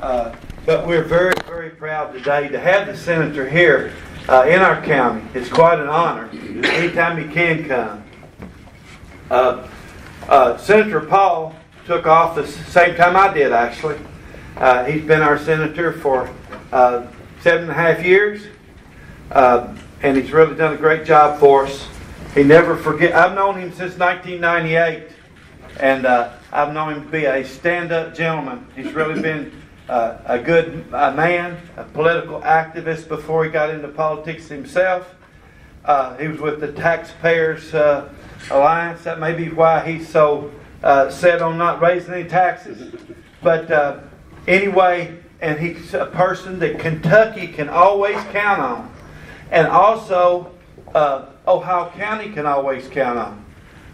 Uh, but we're very, very proud today to have the senator here uh, in our county. It's quite an honor anytime he can come. Uh, uh, Senator Paul took office the same time I did, actually. Uh, he's been our senator for seven and a half years, and he's really done a great job for us. He never forget. I've known him since 1998, and I've known him to be a stand-up gentleman. He's really been uh, a good uh, man, a political activist before he got into politics himself. Uh, he was with the Taxpayers uh, Alliance. That may be why he's so uh, set on not raising any taxes. But uh, anyway, and he's a person that Kentucky can always count on. And also, Ohio County can always count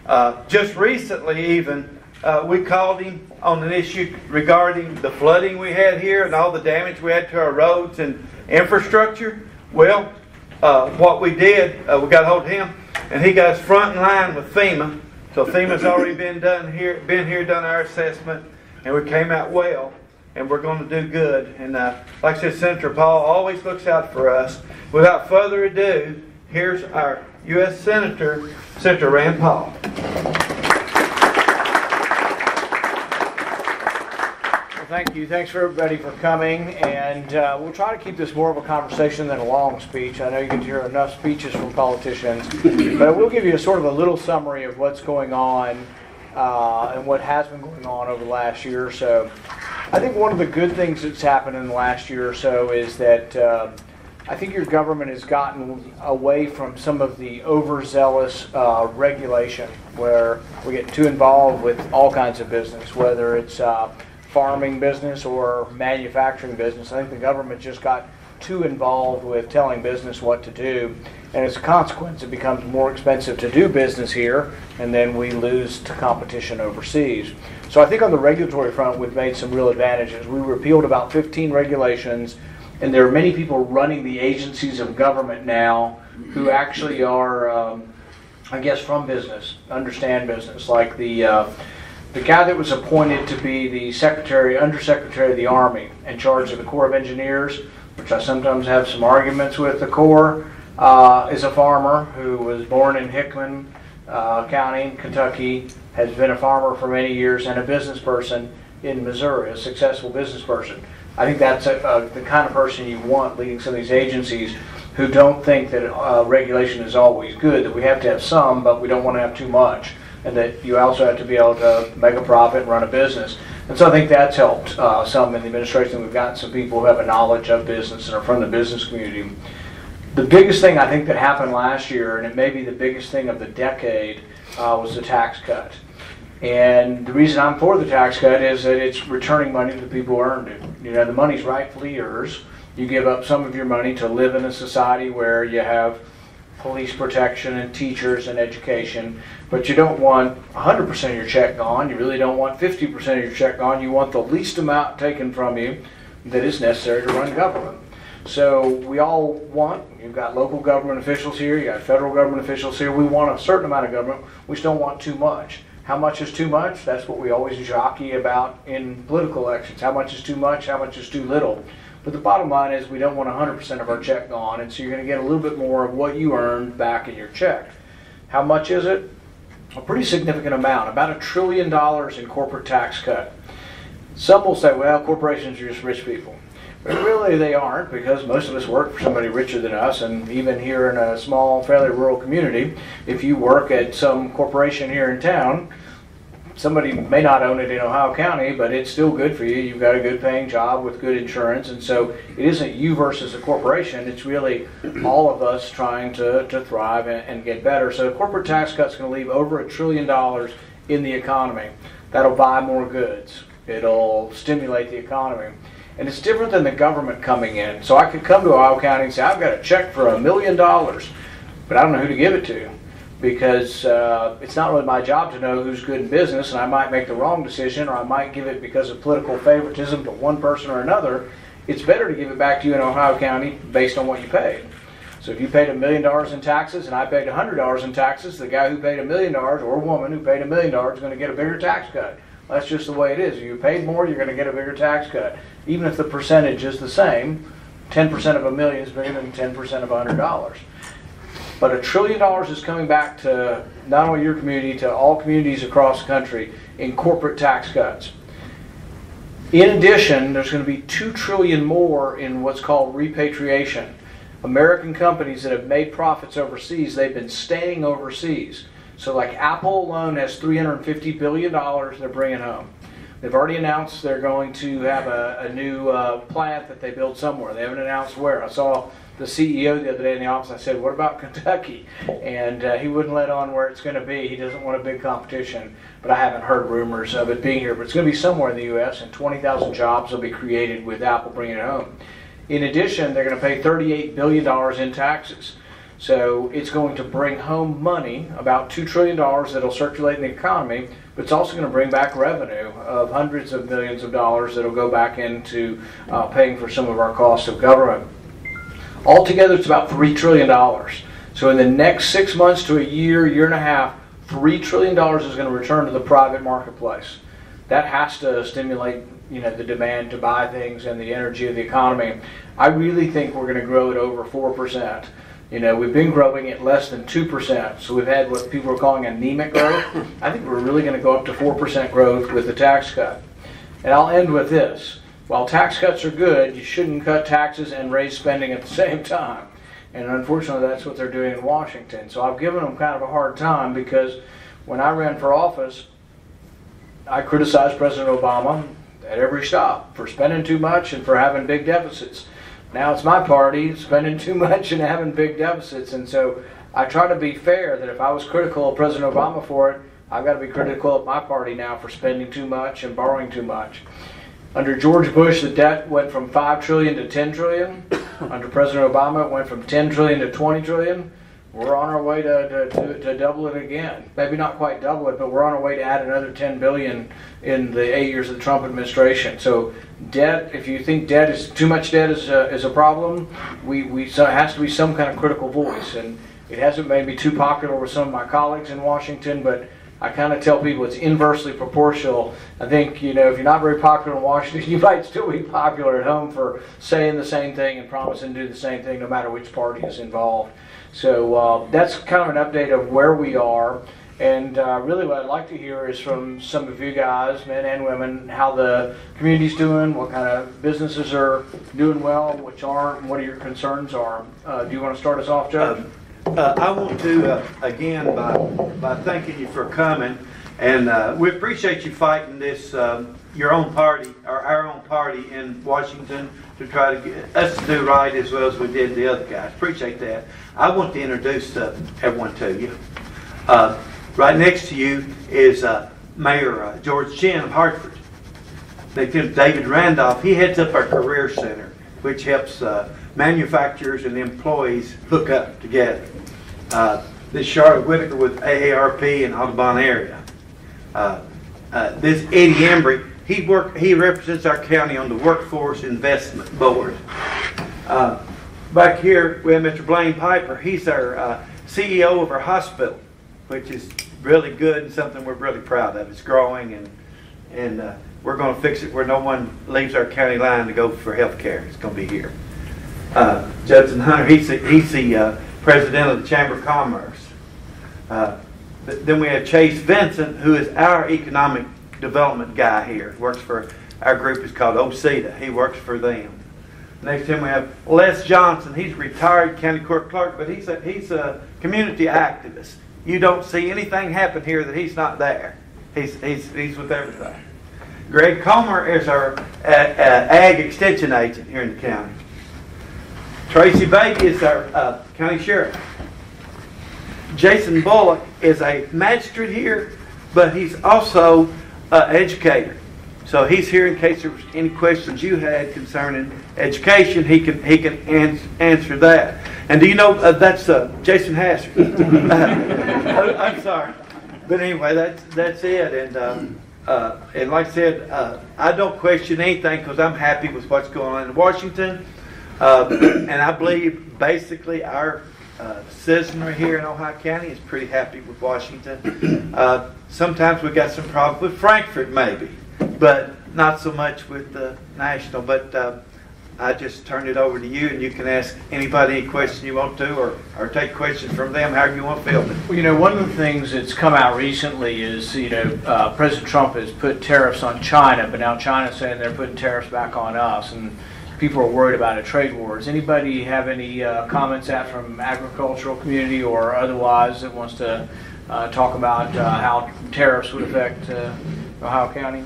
on. just recently, even, uh, we called him on an issue regarding the flooding we had here and all the damage we had to our roads and infrastructure. Well, uh, what we did, uh, we got a hold of him, and he got us front in line with FEMA. So FEMA's already been done here, been here, done our assessment, and we came out well, and we're going to do good. And uh, like I said, Senator Paul always looks out for us. Without further ado, here's our U.S. Senator, Senator Rand Paul. Thank you. Thanks for everybody for coming, and uh, we'll try to keep this more of a conversation than a long speech. I know you get to hear enough speeches from politicians, but I will give you a sort of a little summary of what's going on uh, and what has been going on over the last year or so. I think one of the good things that's happened in the last year or so is that uh, I think your government has gotten away from some of the overzealous uh, regulation where we get too involved with all kinds of business, whether it's uh, farming business or manufacturing business. I think the government just got too involved with telling business what to do. And as a consequence, it becomes more expensive to do business here, and then we lose to competition overseas. So I think on the regulatory front, we've made some real advantages. We repealed about 15 regulations, and there are many people running the agencies of government now who actually are, um, I guess, from business, understand business, like the uh, the guy that was appointed to be the secretary, undersecretary of the Army in charge of the Corps of Engineers, which I sometimes have some arguments with the Corps, uh, is a farmer who was born in Hickman uh, County, Kentucky, has been a farmer for many years, and a business person in Missouri, a successful business person. I think that's a, a, the kind of person you want leading some of these agencies who don't think that uh, regulation is always good, that we have to have some, but we don't want to have too much and that you also have to be able to make a profit and run a business. And so I think that's helped uh, some in the administration. We've gotten some people who have a knowledge of business and are from the business community. The biggest thing I think that happened last year, and it may be the biggest thing of the decade, uh, was the tax cut. And the reason I'm for the tax cut is that it's returning money to the people who earned it. You know, the money's rightfully yours. You give up some of your money to live in a society where you have police protection and teachers and education, but you don't want 100% of your check gone. You really don't want 50% of your check gone. You want the least amount taken from you that is necessary to run government. So we all want, you've got local government officials here, you've got federal government officials here. We want a certain amount of government. We just don't want too much. How much is too much? That's what we always jockey about in political elections. How much is too much? How much is too little? But the bottom line is we don't want 100% of our check gone, and so you're going to get a little bit more of what you earned back in your check. How much is it? A pretty significant amount, about a trillion dollars in corporate tax cut. Some will say, well, corporations are just rich people. But really, they aren't because most of us work for somebody richer than us, and even here in a small, fairly rural community, if you work at some corporation here in town, somebody may not own it in Ohio County, but it's still good for you. You've got a good paying job with good insurance. And so it isn't you versus a corporation. It's really all of us trying to, to thrive and, and get better. So corporate tax cut's going to leave over a trillion dollars in the economy. That'll buy more goods. It'll stimulate the economy. And it's different than the government coming in. So I could come to Ohio County and say, I've got a check for a million dollars, but I don't know who to give it to because uh, it's not really my job to know who's good in business, and I might make the wrong decision, or I might give it because of political favoritism to one person or another. It's better to give it back to you in Ohio County based on what you paid. So if you paid a million dollars in taxes and I paid a hundred dollars in taxes, the guy who paid a million dollars or a woman who paid a million dollars is going to get a bigger tax cut. That's just the way it is. You paid more, you're going to get a bigger tax cut. Even if the percentage is the same, 10% of a million is bigger than 10% of a $100. But a trillion dollars is coming back to not only your community, to all communities across the country in corporate tax cuts. In addition, there's going to be 2 trillion more in what's called repatriation. American companies that have made profits overseas, they've been staying overseas. So like Apple alone has 350 billion dollars they're bringing home. They've already announced they're going to have a, a new uh, plant that they build somewhere. They haven't announced where. I saw the CEO the other day in the office. I said, "What about Kentucky?" And uh, he wouldn't let on where it's going to be. He doesn't want a big competition. But I haven't heard rumors of it being here. But it's going to be somewhere in the U.S. and 20,000 jobs will be created with Apple bringing it home. In addition, they're going to pay 38 billion dollars in taxes. So it's going to bring home money, about $2 trillion that'll circulate in the economy, but it's also going to bring back revenue of hundreds of millions of dollars that'll go back into uh, paying for some of our costs of government. Altogether, it's about $3 trillion. So in the next six months to a year, year and a half, $3 trillion is going to return to the private marketplace. That has to stimulate you know, the demand to buy things and the energy of the economy. I really think we're going to grow at over 4%. You know, we've been growing at less than 2%. So we've had what people are calling anemic growth. I think we're really going to go up to 4% growth with the tax cut. And I'll end with this. While tax cuts are good, you shouldn't cut taxes and raise spending at the same time. And unfortunately, that's what they're doing in Washington. So I've given them kind of a hard time because when I ran for office, I criticized President Obama at every stop for spending too much and for having big deficits. Now it's my party spending too much and having big deficits. And so I try to be fair that if I was critical of President Obama for it, I've got to be critical of my party now for spending too much and borrowing too much. Under George Bush, the debt went from 5 trillion to 10 trillion. Under President Obama, it went from 10 trillion to 20 trillion. We're on our way to, to, to, to, double it again. Maybe not quite double it, but we're on our way to add another 10 billion in the eight years of the Trump administration. So debt, if you think debt is too much debt is a, is a problem, we, we so it has to be some kind of critical voice. And it hasn't made me too popular with some of my colleagues in Washington, but I kind of tell people it's inversely proportional. I think, you know, if you're not very popular in Washington, you might still be popular at home for saying the same thing and promising to do the same thing no matter which party is involved. So uh, that's kind of an update of where we are. And uh, really, what I'd like to hear is from some of you guys, men and women, how the community's doing, what kind of businesses are doing well, which aren't, what your concerns are. Uh, do you want to start us off, Judge? Um, uh, I want to, uh, again, by, by thanking you for coming. And uh, we appreciate you fighting this, um, your own party, or our own party in Washington to try to get us to do right as well as we did the other guys. Appreciate that. I want to introduce uh, everyone to you. Uh, right next to you is uh, Mayor George Chinn of Hartford. David Randolph, he heads up our Career Center, which helps manufacturers and employees hook up together. Uh, this Charlotte Whitaker with AARP in Audubon area. this Eddie Embry, he work he represents our county on the Workforce Investment Board. Uh, back here we have Mr. Blaine Piper. He's our uh, CEO of our hospital, which is really good and something we're really proud of. It's growing and and uh, we're going to fix it where no one leaves our county line to go for health care. It's going to be here. Uh, Judson Hunter, he's the, he's the uh, president of the Chamber of Commerce. Uh, then we have Chase Vincent, who is our economic development guy here. Works for our group is called OCEDA. He works for them. Next to him we have Les Johnson. He's retired county court clerk, but he's a, he's a community activist. You don't see anything happen here that he's not there. He's, he's, he's with everything. Greg Comer is our uh, uh, ag extension agent here in the county. Tracy Beatty is our uh, county sheriff. Jason Bullock is a magistrate here, but he's also an educator. So he's here in case there was any questions you had concerning education. He can he can ans- answer that. And do you know uh, that's uh, Jason Hasser? I'm sorry, but anyway, that's that's it. And um, uh, and like I said, uh, I don't question anything because I'm happy with what's going on in Washington. Uh, and I believe basically our uh, citizenry here in Ohio County is pretty happy with Washington. Uh, sometimes we've got some problems with Frankfort, maybe, but not so much with the national. But uh, I just turn it over to you, and you can ask anybody any question you want to, or, or take questions from them, however you want to field it. Well, you know, one of the things that's come out recently is, you know, uh, President Trump has put tariffs on China, but now China's saying they're putting tariffs back on us, and people are worried about a trade war. Does anybody have any uh, comments out from agricultural community or otherwise that wants to uh, talk about uh, how tariffs would affect uh, Ohio County?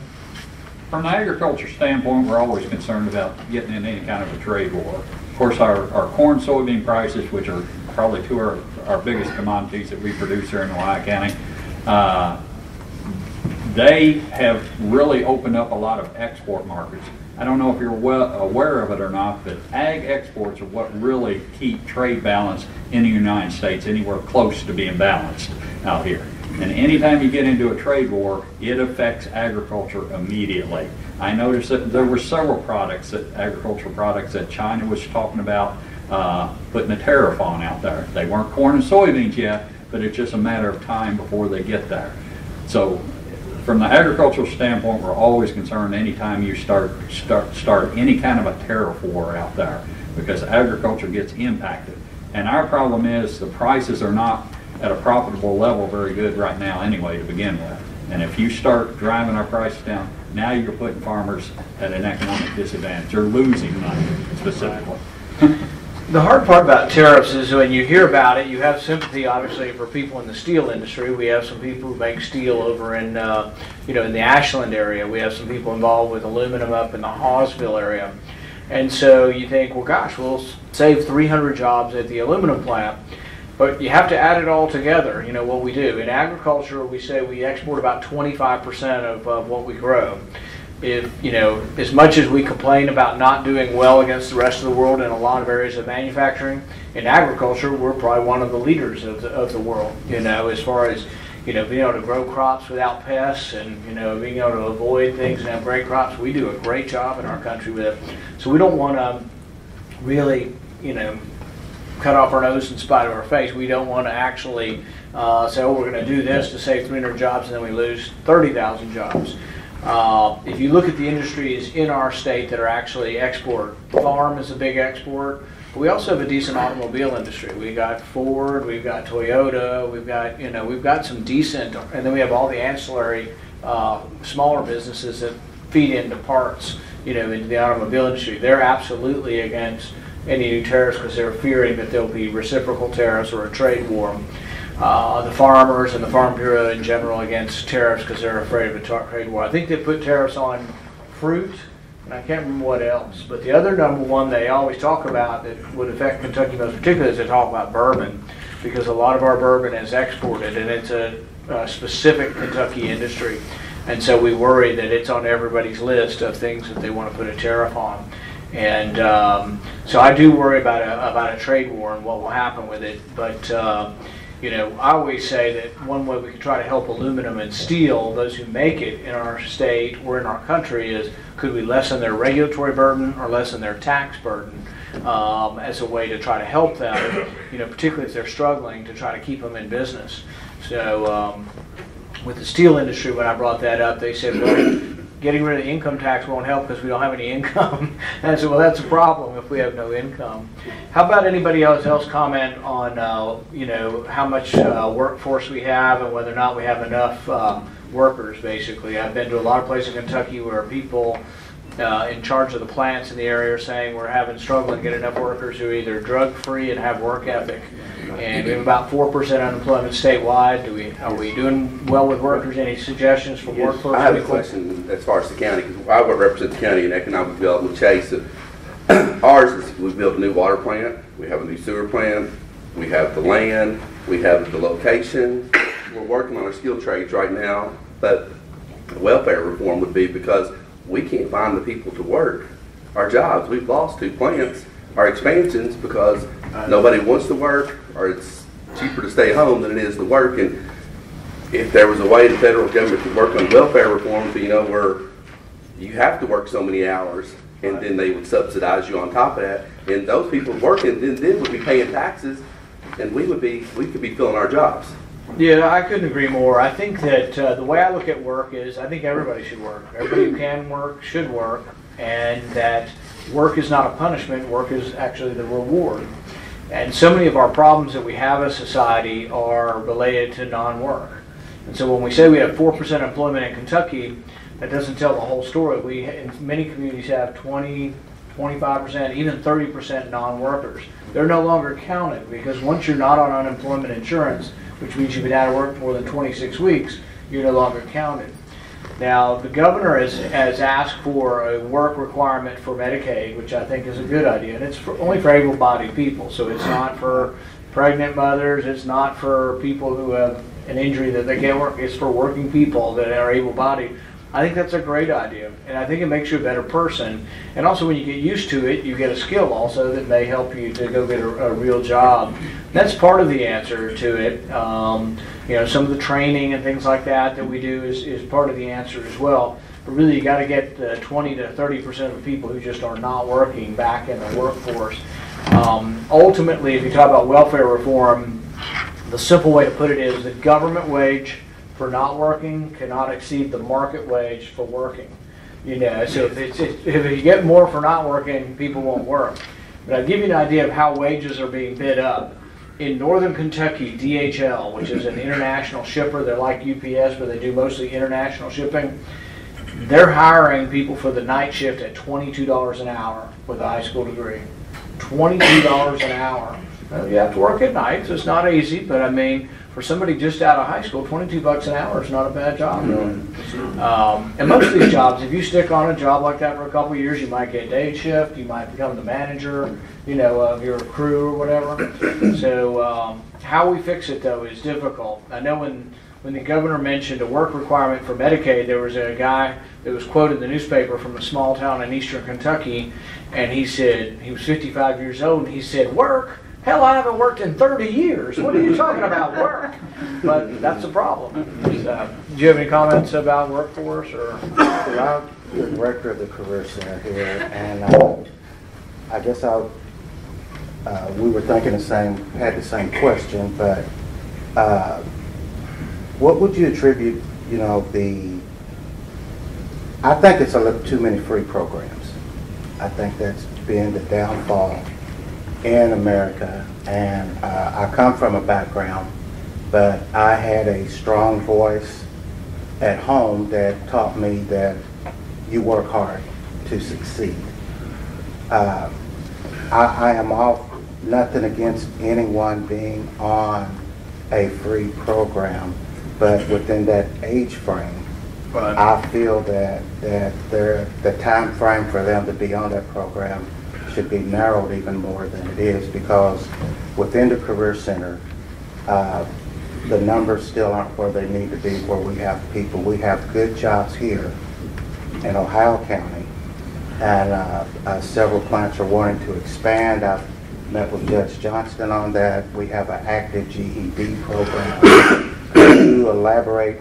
From an agriculture standpoint, we're always concerned about getting in any kind of a trade war. Of course, our, our corn soybean prices, which are probably two of our, our biggest commodities that we produce here in Ohio County, uh, they have really opened up a lot of export markets. I don't know if you're well aware of it or not, but ag exports are what really keep trade balance in the United States anywhere close to being balanced out here. And anytime you get into a trade war, it affects agriculture immediately. I noticed that there were several products, that agricultural products that China was talking about uh, putting a tariff on out there. They weren't corn and soybeans yet, but it's just a matter of time before they get there. So from the agricultural standpoint, we're always concerned anytime you start, start, start any kind of a tariff war out there because agriculture gets impacted. And our problem is the prices are not at a profitable level very good right now anyway to begin with. And if you start driving our prices down, now you're putting farmers at an economic disadvantage. They're losing money specifically. The hard part about tariffs is when you hear about it, you have sympathy, obviously, for people in the steel industry. We have some people who make steel over in, uh, you know, in the Ashland area. We have some people involved with aluminum up in the Hawesville area. And so you think, well, gosh, we'll save 300 jobs at the aluminum plant. But you have to add it all together, you know, what we do. In agriculture, we say we export about 25% of, of what we grow if, you know, as much as we complain about not doing well against the rest of the world in a lot of areas of manufacturing, in agriculture, we're probably one of the leaders of the, of the world, you know, as far as, you know, being able to grow crops without pests and, you know, being able to avoid things and have great crops. We do a great job in our country with it. So we don't want to really, you know, cut off our nose in spite of our face. We don't want to actually uh, say, oh, we're going to do this to save 300 jobs and then we lose 30,000 jobs. Uh, if you look at the industries in our state that are actually export, farm is a big export. But we also have a decent automobile industry. We've got Ford, we've got Toyota, we've got you know we've got some decent, and then we have all the ancillary uh, smaller businesses that feed into parts, you know, into the automobile industry. They're absolutely against any new tariffs because they're fearing that there'll be reciprocal tariffs or a trade war uh, the farmers and the Farm Bureau in general against tariffs because they're afraid of a trade war. I think they put tariffs on fruit, and I can't remember what else. But the other number one they always talk about that would affect Kentucky most particularly is they talk about bourbon because a lot of our bourbon is exported and it's a, a specific Kentucky industry. And so we worry that it's on everybody's list of things that they want to put a tariff on. And um, so I do worry about a, about a trade war and what will happen with it. But uh, you know, I always say that one way we can try to help aluminum and steel, those who make it in our state or in our country, is could we lessen their regulatory burden or lessen their tax burden um, as a way to try to help them, you know, particularly if they're struggling to try to keep them in business. So um, with the steel industry, when I brought that up, they said, well, getting rid of the income tax won't help because we don't have any income. and I said, well, that's a problem if we have no income. How about anybody else else comment on, uh, you know, how much uh, workforce we have and whether or not we have enough um, workers, basically. I've been to a lot of places in Kentucky where people uh, in charge of the plants in the area are saying we're having struggling to get enough workers who are either drug-free and have work ethic. And we have about 4% unemployment statewide. Do we, are we doing well with workers? Any suggestions for Yes, workforce? I have a question as far as the county, because I represent the county in economic development Chase. Ours is, we built a new water plant, we have a new sewer plant, we have the land, we have the location. We're working on our skill trades right now, but the welfare reform would be because we can't find the people to work our jobs. We've lost two plants, our expansions, because nobody wants to work, or it's cheaper to stay home than it is to work. And if there was a way the federal government could work on welfare reform, you know, where you have to work so many hours, and then they would subsidize you on top of that, and those people working then, then would be paying taxes and we would be, we could be filling our jobs. Yeah, I couldn't agree more. I think that uh, the way I look at work is I think everybody should work. Everybody who can work should work, and that work is not a punishment, work is actually the reward. And so many of our problems that we have as society are related to non work. And so when we say we have 4% employment in Kentucky, that doesn't tell the whole story. We, in many communities, have 20, 25%, even 30% non workers. They're no longer counted because once you're not on unemployment insurance, which means you've been out of work more than 26 weeks, you're no longer counted. Now, the governor has, has asked for a work requirement for Medicaid, which I think is a good idea, and it's for, only for able-bodied people, so it's not for pregnant mothers, it's not for people who have an injury that they can't work, it's for working people that are able-bodied. I think that's a great idea, and I think it makes you a better person. And also, when you get used to it, you get a skill also that may help you to go get a, a real job. That's part of the answer to it. Um, you know, some of the training and things like that that we do is, is part of the answer as well. But really, you got to get uh, 20 to 30 percent of the people who just are not working back in the workforce. Um, ultimately, if you talk about welfare reform, the simple way to put it is the government wage for not working cannot exceed the market wage for working. You know, so if, it's, if you get more for not working, people won't work. But I'll give you an idea of how wages are being bid up. In northern Kentucky, DHL, which is an international shipper, they're like UPS, but they do mostly international shipping. They're hiring people for the night shift at $22 an hour with a high school degree. $22 an hour. You have to work at night, so it's not easy, but I mean, for somebody just out of high school, 22 bucks an hour is not a bad job. Um, and most of these jobs, if you stick on a job like that for a couple of years, you might get day shift, you might become the manager, you know, of your crew or whatever. So um, how we fix it though is difficult. I know when when the governor mentioned a work requirement for Medicaid, there was a guy that was quoted in the newspaper from a small town in eastern Kentucky, and he said he was 55 years old, and he said, "Work." Hell, I haven't worked in 30 years. What are you talking about work? But that's a problem. So, do you have any comments about workforce or? I'm the director of the Career Center here, and uh, I guess I, uh, we were thinking the same, had the same question, but uh, what would you attribute, you know, the, I think it's a little too many free programs. I think that's been the downfall in America, and uh, I come from a background, but I had a strong voice at home that taught me that you work hard to succeed. Uh, I, I am all nothing against anyone being on a free program, but within that age frame, I feel that that the time frame for them to be on that program should be narrowed even more than it is because within the Career Center, uh, the numbers still aren't where they need to be, where we have people. We have good jobs here in Ohio County, and uh, uh, several plants are wanting to expand. I've met with Judge Johnston on that. We have an active GED program. You elaborate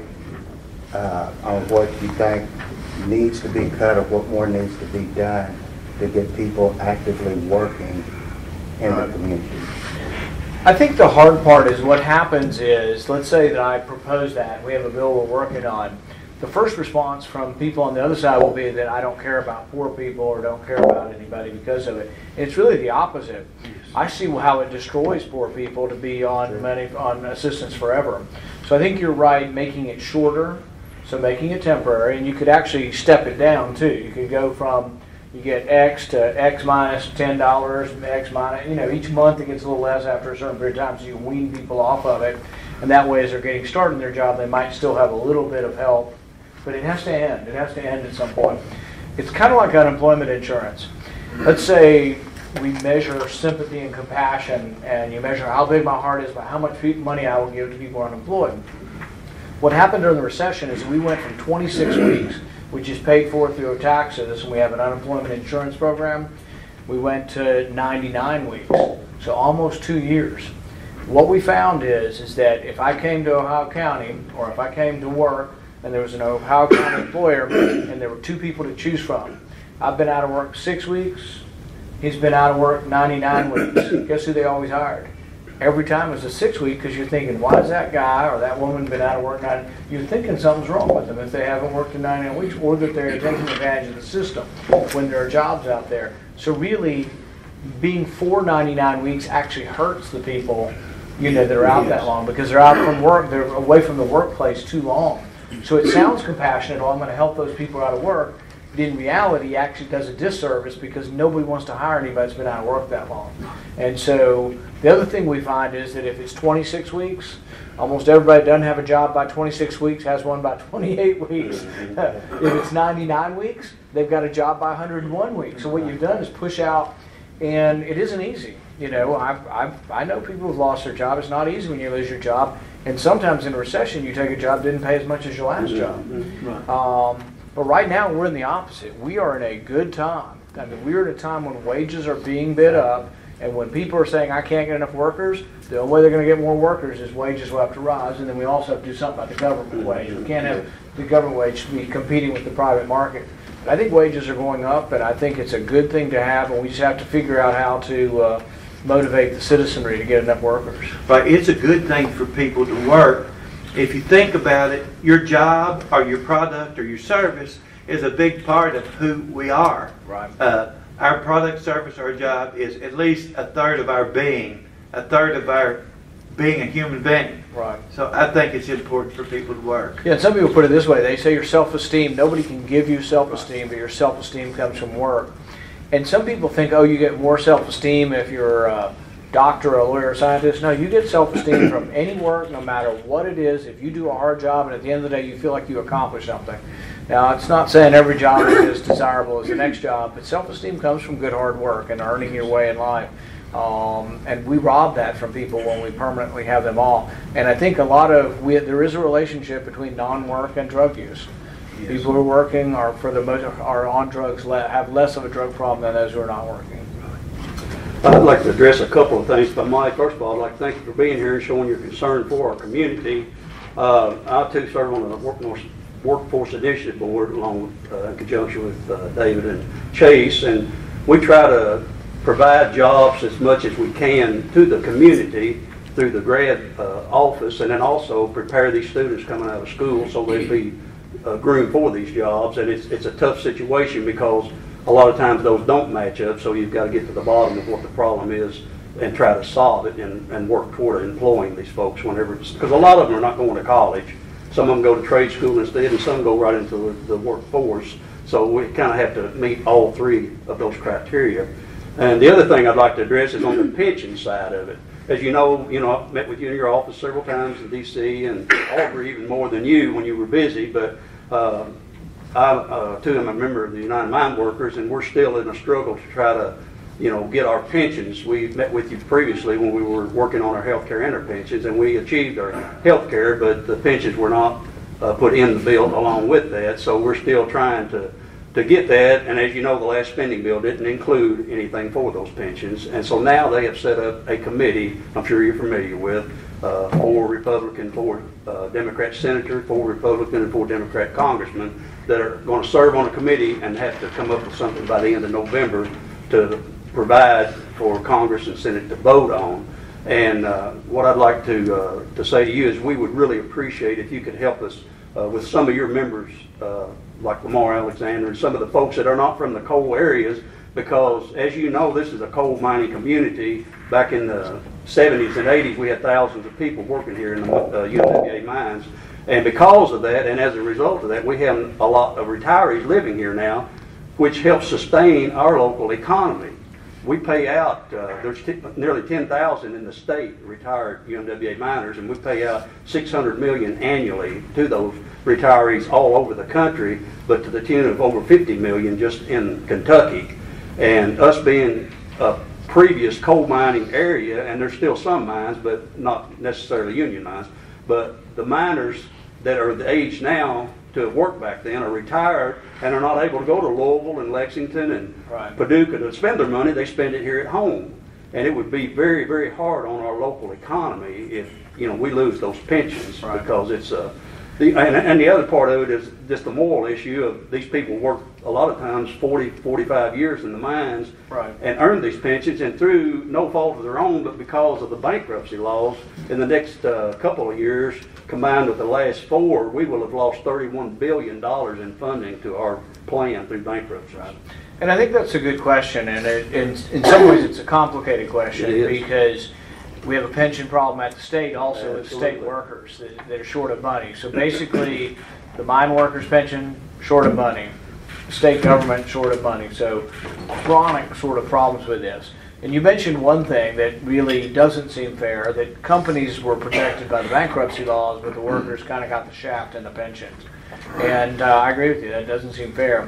uh, on what you think needs to be cut or what more needs to be done to get people actively working in the community? I think the hard part is what happens is, let's say that I propose that, we have a bill we're working on. The first response from people on the other side will be that I don't care about poor people or don't care about anybody because of it. It's really the opposite. I see how it destroys poor people to be on money, on assistance forever. So I think you're right, making it shorter, so making it temporary, and you could actually step it down too. You could go from you get X to X minus ten dollars, X minus, you know, each month it gets a little less after a certain period of time, so you wean people off of it. And that way, as they're getting started in their job, they might still have a little bit of help, but it has to end. It has to end at some point. It's kind of like unemployment insurance. Let's say we measure sympathy and compassion, and you measure how big my heart is by how much money I will give to people unemployed. What happened during the recession is we went from 26 weeks which is paid for through taxes, and we have an unemployment insurance program. We went to 99 weeks, so almost two years. What we found is, is that if I came to Ohio County, or if I came to work, and there was an Ohio County employer, and there were two people to choose from, I've been out of work six weeks, he's been out of work 99 weeks. Guess who they always hired? Every time it's a six week because you're thinking, why has that guy or that woman been out of work? nine-" You're thinking something's wrong with them if they haven't worked in 99 weeks or that they're taking advantage of the system when there are jobs out there. So really, being for 99 weeks actually hurts the people, you know, that are out that long because they're out from work, they're away from the workplace too long. So it sounds compassionate, oh, I'm going to help those people out of work. In reality, actually does a disservice because nobody wants to hire anybody that's been out of work that long. And so the other thing we find is that if it's 26 weeks, almost everybody doesn't have a job by 26 weeks has one by 28 weeks. Mm-hmm. if it's 99 weeks, they've got a job by 101 weeks. So what you've done is push out, and it isn't easy. You know, I, I, I know people who've lost their job. It's not easy when you lose your job. And sometimes in a recession, you take a job didn't pay as much as your last mm-hmm. job. Mm-hmm. Um, but right now, we're in the opposite. We are in a good time. I mean, we're at a time when wages are being bid up, and when people are saying, I can't get enough workers, the only way they're going to get more workers is wages will have to rise, and then we also have to do something about the government wage. We can't have the government wage be competing with the private market. I think wages are going up, and I think it's a good thing to have, and we just have to figure out how to uh, motivate the citizenry to get enough workers. But it's a good thing for people to work. If you think about it, your job or your product or your service is a big part of who we are. Right. Uh, our product, service, or job is at least a third of our being, a third of our being a human being. Right. So I think it's important for people to work. Yeah, and some people put it this way. They say your self-esteem, nobody can give you self-esteem, but your self-esteem comes from work. And some people think, oh, you get more self-esteem if you're a doctor, a lawyer, a scientist. No, you get self-esteem from any work, no matter what it is. If you do a hard job and at the end of the day you feel like you accomplished something. Now, it's not saying every job is as desirable as the next job, but self-esteem comes from good hard work and earning your way in life. Um, and we rob that from people when we permanently have them all. And I think a lot of we, there is a relationship between non-work and drug use. People who are working are, for the most, are on drugs, le- have less of a drug problem than those who are not working. I'd like to address a couple of things, but Mike, first of all, I'd like to thank you for being here and showing your concern for our community. Uh, I too serve on the Workforce, Workforce Initiative Board along with, uh, in conjunction with uh, David and Chase, and we try to provide jobs as much as we can to the community through the grad uh, office, and then also prepare these students coming out of school so they'll be uh, groomed for these jobs. And it's, it's a tough situation because a lot of times those don't match up, so you've got to get to the bottom of what the problem is and try to solve it and, and work toward employing these folks whenever, because a lot of them are not going to college. Some of them go to trade school instead, and some go right into the, the workforce. So we kind of have to meet all three of those criteria. And the other thing I'd like to address is on the pension side of it. As you know, you know, I've met with you in your office several times in DC and Aubrey even more than you when you were busy, but, uh, I, uh, too, am a member of the United Mine Workers, and we're still in a struggle to try to, you know, get our pensions. We met with you previously when we were working on our health care and our pensions, and we achieved our health care, but the pensions were not uh, put in the bill along with that. So we're still trying to, to get that. And as you know, the last spending bill didn't include anything for those pensions. And so now they have set up a committee, I'm sure you're familiar with, uh, four Republican, four uh, Democrat senators, four Republican, and four Democrat congressmen that are going to serve on a committee and have to come up with something by the end of November to provide for Congress and Senate to vote on. And uh, what I'd like to, uh, to say to you is we would really appreciate if you could help us uh, with some of your members, uh, like Lamar Alexander and some of the folks that are not from the coal areas, because as you know, this is a coal mining community. Back in the 70s and 80s, we had thousands of people working here in the uh, UWA mines. And because of that, and as a result of that, we have a lot of retirees living here now, which helps sustain our local economy. We pay out, uh, there's t- nearly 10,000 in the state retired UMWA miners, and we pay out 600 million annually to those retirees all over the country, but to the tune of over 50 million just in Kentucky. And us being a previous coal mining area, and there's still some mines, but not necessarily union mines, but the miners that are the age now to work back then are retired and are not able to go to Louisville and Lexington and Right. Paducah to spend their money, they spend it here at home. And it would be very, very hard on our local economy if, you know, we lose those pensions Right. because it's a, The, and, and the other part of it is just the moral issue of these people work a lot of times 40, 45 years in the mines Right. and earn these pensions, and through no fault of their own, but because of the bankruptcy laws, in the next uh, couple of years, combined with the last four, we will have lost 31 billion dollars in funding to our plan through bankruptcy. And I think that's a good question, and it, in, in some ways, it's a complicated question because we have a pension problem at the state also with state workers that, that are short of money. So basically, the mine workers' pension, short of money, state government, short of money. So chronic sort of problems with this. And you mentioned one thing that really doesn't seem fair, that companies were protected by the bankruptcy laws, but the workers kind of got the shaft in the pensions. And uh, I agree with you, that doesn't seem fair.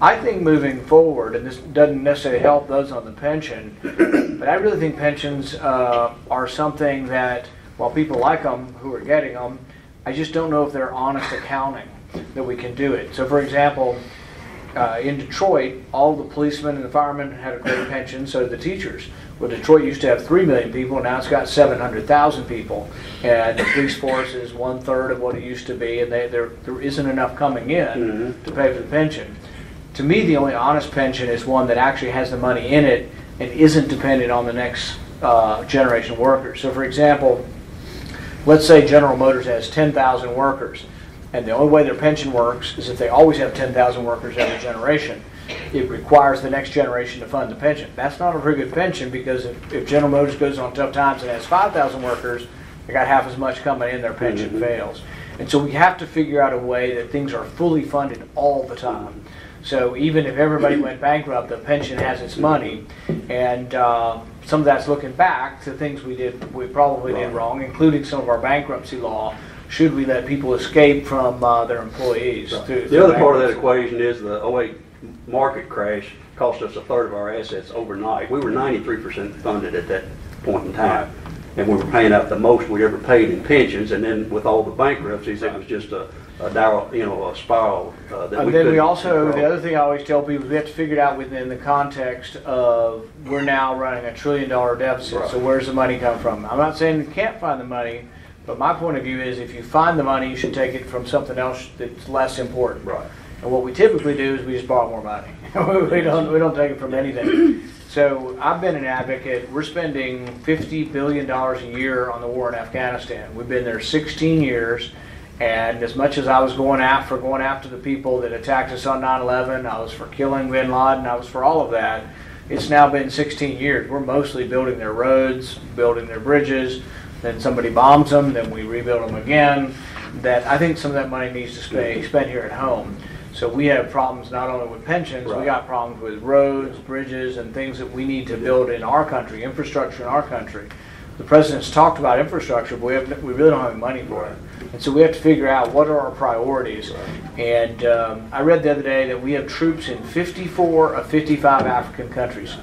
I think moving forward, and this doesn't necessarily help those on the pension, but I really think pensions uh, are something that, while people like them who are getting them, I just don't know if they're honest accounting that we can do it. So, for example, uh, in Detroit, all the policemen and the firemen had a great pension, so did the teachers. Well, Detroit used to have 3 million people, now it's got 700,000 people. And the police force is one third of what it used to be, and they, there, there isn't enough coming in to pay for the pension. To me, the only honest pension is one that actually has the money in it and isn't dependent on the next uh, generation of workers. So, for example, let's say General Motors has 10,000 workers, and the only way their pension works is if they always have 10,000 workers every generation. It requires the next generation to fund the pension. That's not a very good pension because if, if General Motors goes on tough times and has 5,000 workers, they got half as much coming in, their pension fails. And so we have to figure out a way that things are fully funded all the time. So even if everybody went bankrupt, the pension has its money, and uh, some of that's looking back to things we did, we probably did wrong, including some of our bankruptcy law. Should we let people escape from uh, their employees? through- The other through part of that equation is the 08 market crash cost us a third of our assets overnight. We were 93% funded at that point in time. And we were paying out the most we'd ever paid in pensions, and then with all the bankruptcies, it was just a, a you know, a spiral uh, that we And then we also, the other thing I always tell people, we have to figure it out within the context of, we're now running a trillion dollar deficit, so where's the money come from? I'm not saying you can't find the money, but my point of view is if you find the money, you should take it from something else that's less important. Right. And what we typically do is we just borrow more money. We don't, we don't take it from anything. So I've been an advocate, we're spending fifty billion dollars a year on the war in Afghanistan. We've been there sixteen years, and as much as I was going after, going after the people that attacked us on 9/11, I was for killing bin Laden, I was for all of that. It's now been sixteen years. We're mostly building their roads, building their bridges, then somebody bombs them, then we rebuild them again. That, I think some of that money needs to stay, spent here at home. So we have problems not only with pensions, we Right. got problems with roads, bridges, and things that we need to build in our country, infrastructure in our country. The president's talked about infrastructure, but we have, we really don't have any money for it. And so we have to figure out what are our priorities. And um, I read the other day that we have troops in 54 of 55 African countries.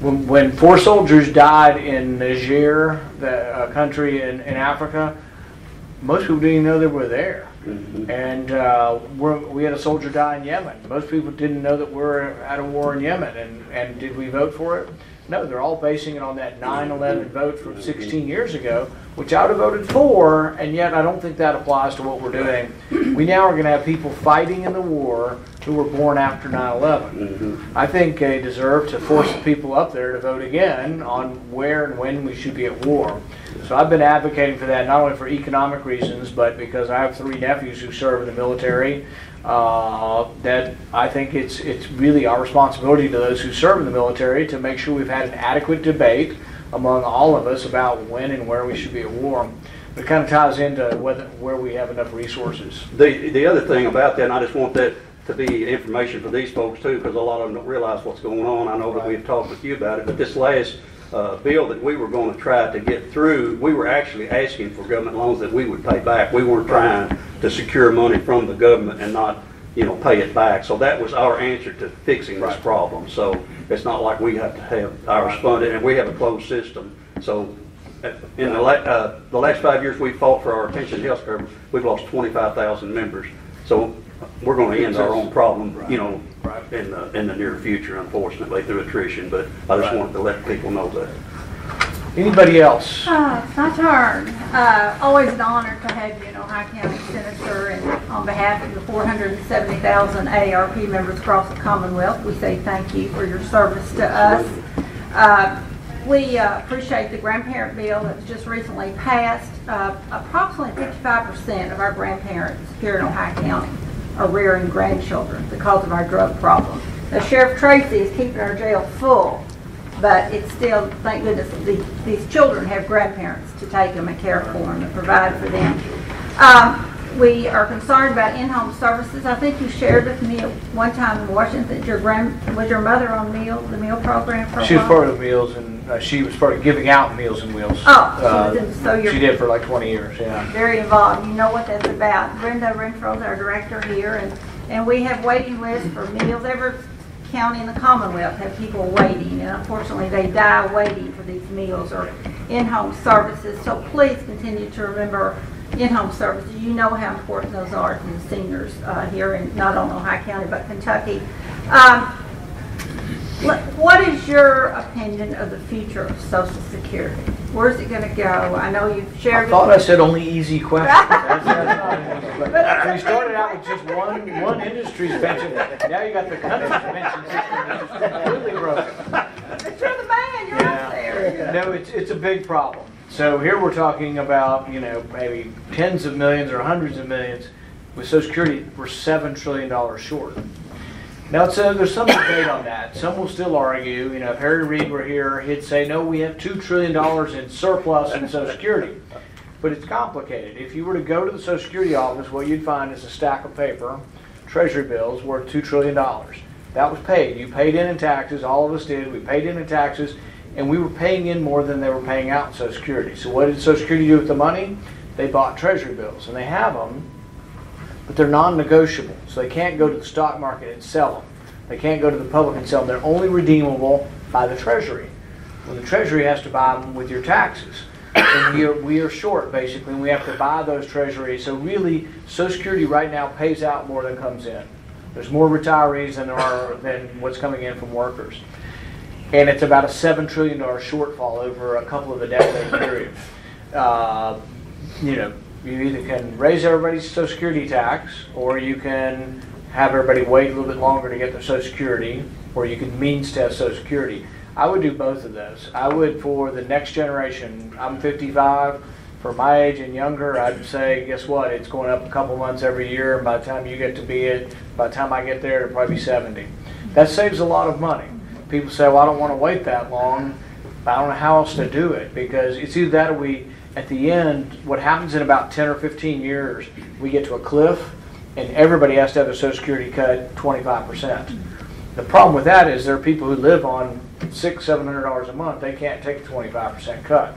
When, when four soldiers died in Niger, the uh, country in, in Africa, most people didn't even know they were there. And uh, we're, we had a soldier die in Yemen. Most people didn't know that we're at a war in Yemen. And, and did we vote for it? No, they're all basing it on that 9 11 vote from 16 years ago, which I would have voted for, and yet I don't think that applies to what we're doing. We now are going to have people fighting in the war who were born after 9 11. I think they deserve to force the people up there to vote again on where and when we should be at war. So I've been advocating for that, not only for economic reasons, but because I have three nephews who serve in the military. Uh, that I think it's it's really our responsibility to those who serve in the military to make sure we've had an adequate debate among all of us about when and where we should be at war. It kind of ties into whether where we have enough resources. The, the other thing about that, and I just want that to be information for these folks too, because a lot of them don't realize what's going on. I know that we've talked with you about it, but this last uh, bill that we were going to try to get through, we were actually asking for government loans that we would pay back. We weren't trying to secure money from the government and not, you know, pay it back. So that was our answer to fixing this problem. So it's not like we have to have ours funded, and we have a closed system. So uh, in the la, uh, the last five years we fought for our pension health care, we've lost twenty-five thousand members. So we're gonna end our own problem, you know, Right. in the, in the near future, unfortunately, through attrition, but I just Right. wanted to let people know that. Anybody else? Uh, it's my turn. Uh, always an honor to have you in Ohio County Senator, and on behalf of the 470,000 AARP members across the Commonwealth, we say thank you for your service to us. Uh, we uh, appreciate the grandparent bill that was just recently passed. Uh, approximately 55% of our grandparents here in Ohio County are rearing grandchildren the because of our drug problem. Now, Sheriff Tracy is keeping our jail full, but it's still, thank goodness, the, these children have grandparents to take them and care for them and provide for them. Um, we are concerned about in-home services. I think you shared with me at one time in Washington that your grand, was your mother on meal, the meal program for? She was part of Meals and uh, she was part of giving out Meals on Wheels. Oh, Uh, in- so you're- She did for like 20 years, yeah. very involved. You know what that's about. Brenda Renfro's our director here, and, and we have waiting lists for meals. Every county in the Commonwealth have people waiting, and unfortunately, they die waiting for these meals or in-home services. So please continue to remember in-home services. You know how important those are to the seniors uh, here in not only Ohio County, but Kentucky. Um, what- What is your opinion of the future of Social Security? Where's it going to go? I know you've I shared. thought I said only easy questions. That's- that's not an easy question. We started out with just one, one industry's pension. Now you got the country's pension system that's just completely broken. But you're the man, you're up there. No, it's, it's a big problem. So here we're talking about, you know, maybe tens of millions or hundreds of millions. With Social Security, we're seven trillion dollars short. Now, so there's some debate on that. Some will still argue, you know, if Harry Reid were here, he'd say, no, we have two trillion dollars in surplus in Social Security. But it's complicated. If you were to go to the Social Security office, what you'd find is a stack of paper, treasury bills worth two trillion dollars. That was paid. You paid in in taxes, all of us did. We paid in in taxes, and we were paying in more than they were paying out in Social Security. So what did Social Security do with the money? They bought treasury bills, and they have them, but they're non-negotiable. So they can't go to the stock market and sell them. They can't go to the public and sell them. They're only redeemable by the Treasury. Well, the Treasury has to buy them with your taxes. And we are, we are short, basically, and we have to buy those treasuries. So really, Social Security right now pays out more than comes in. There's more retirees than there are than what's coming in from workers. And it's about a $7 trillion shortfall over a couple of a decade period. Uh, you know, you either can raise everybody's Social Security tax, or you can have everybody wait a little bit longer to get their Social Security, or you can means test Social Security. I would do both of those. I would for the next generation. I'm 55. For my age and younger, I'd say, guess what? It's going up a couple months every year, and by the time you get to be it, by the time I get there, it'll probably be 70. That saves a lot of money. People say, well, I don't want to wait that long. I don't know how else to do it because it's either that or we, at the end, what happens in about 10 or 15 years, we get to a cliff and everybody has to have their Social Security cut 25%. The problem with that is there are people who live on six, seven hundred dollars a month. They can't take a 25% cut.